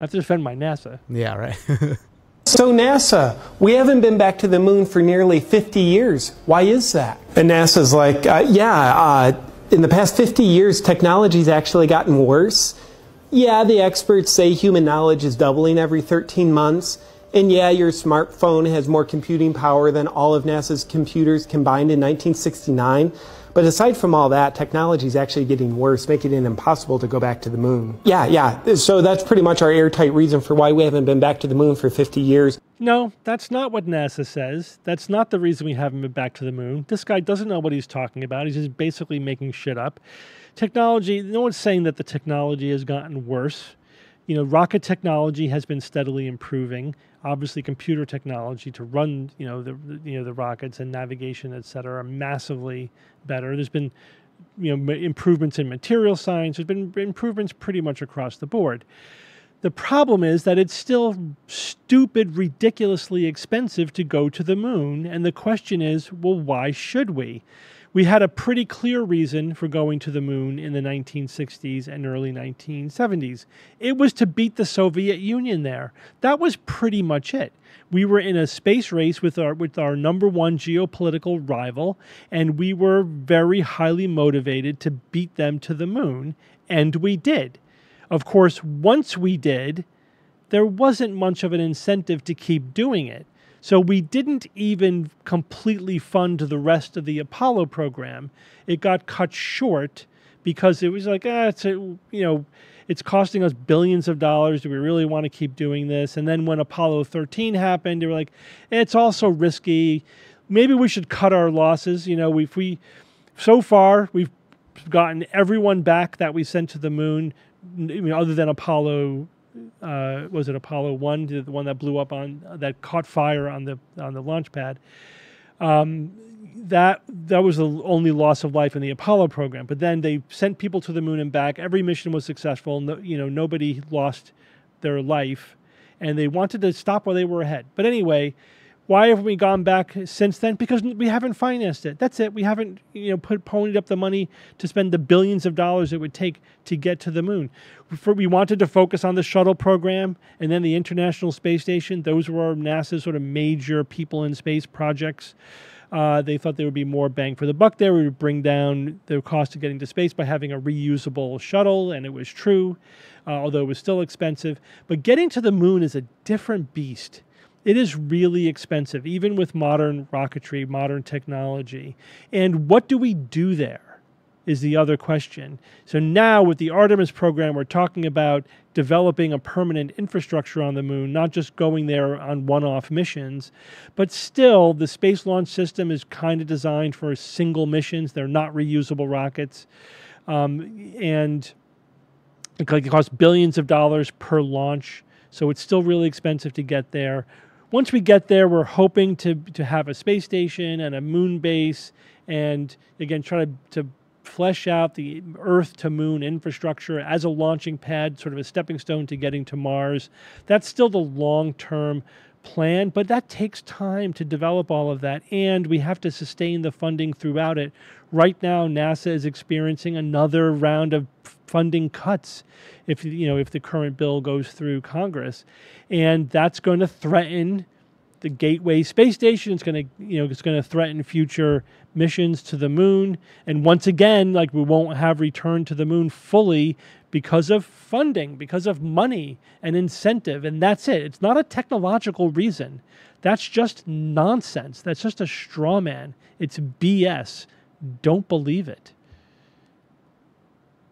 I have to defend my NASA. Yeah, right. So, NASA, we haven't been back to the moon for nearly 50 years. Why is that? And NASA's like, uh, yeah, uh, in the past 50 years, technology's actually gotten worse. Yeah, the experts say human knowledge is doubling every 13 months. And yeah, your smartphone has more computing power than all of NASA's computers combined in 1969. But aside from all that, technology is actually getting worse, making it impossible to go back to the moon. Yeah, yeah. So that's pretty much our airtight reason for why we haven't been back to the moon for 50 years. No, that's not what NASA says. That's not the reason we haven't been back to the moon. This guy doesn't know what he's talking about. He's just basically making shit up. Technology, no one's saying that the technology has gotten worse. You know, rocket technology has been steadily improving. Obviously computer technology to run you know the you know the rockets and navigation et cetera are massively better. There's been you know improvements in material science. There's been improvements pretty much across the board. The problem is that it's still stupid ridiculously expensive to go to the moon and the question is well why should we we had a pretty clear reason for going to the moon in the 1960s and early 1970s. It was to beat the Soviet Union there. That was pretty much it. We were in a space race with our with our number one geopolitical rival, and we were very highly motivated to beat them to the moon, and we did. Of course, once we did, there wasn't much of an incentive to keep doing it. So we didn't even completely fund the rest of the Apollo program. It got cut short because it was like, ah, it's a, you know, it's costing us billions of dollars. Do we really want to keep doing this? And then when Apollo 13 happened, they were like, it's also risky. Maybe we should cut our losses. You know, if we, so far, we've gotten everyone back that we sent to the moon, other than Apollo uh, was it Apollo One, the one that blew up on that caught fire on the on the launch pad. Um, that that was the only loss of life in the Apollo program. But then they sent people to the moon and back. Every mission was successful. No, you know, nobody lost their life, and they wanted to stop while they were ahead. But anyway, why haven't we gone back since then? Because we haven't financed it. That's it. We haven't, you know, put ponied up the money to spend the billions of dollars it would take to get to the moon. For, we wanted to focus on the shuttle program and then the International Space Station. Those were NASA's sort of major people in space projects. Uh, they thought there would be more bang for the buck there. We would bring down the cost of getting to space by having a reusable shuttle, and it was true, uh, although it was still expensive. But getting to the moon is a different beast it is really expensive, even with modern rocketry, modern technology. And what do we do there is the other question. So now with the Artemis program, we're talking about developing a permanent infrastructure on the moon, not just going there on one off missions, but still the Space Launch System is kind of designed for single missions. They're not reusable rockets. Um, and it costs billions of dollars per launch. So it's still really expensive to get there once we get there, we're hoping to to have a space station and a moon base, and again try to, to flesh out the Earth to Moon infrastructure as a launching pad, sort of a stepping stone to getting to Mars. That's still the long term plan, but that takes time to develop all of that, and we have to sustain the funding throughout it. Right now, NASA is experiencing another round of funding cuts if you know if the current bill goes through Congress, and that's going to threaten the Gateway space station. It's going to you know it's going to threaten future missions to the moon, and once again, like we won't have return to the moon fully because of funding, because of money and incentive, and that's it. It's not a technological reason. That's just nonsense. That's just a straw man. It's BS. Don't believe it.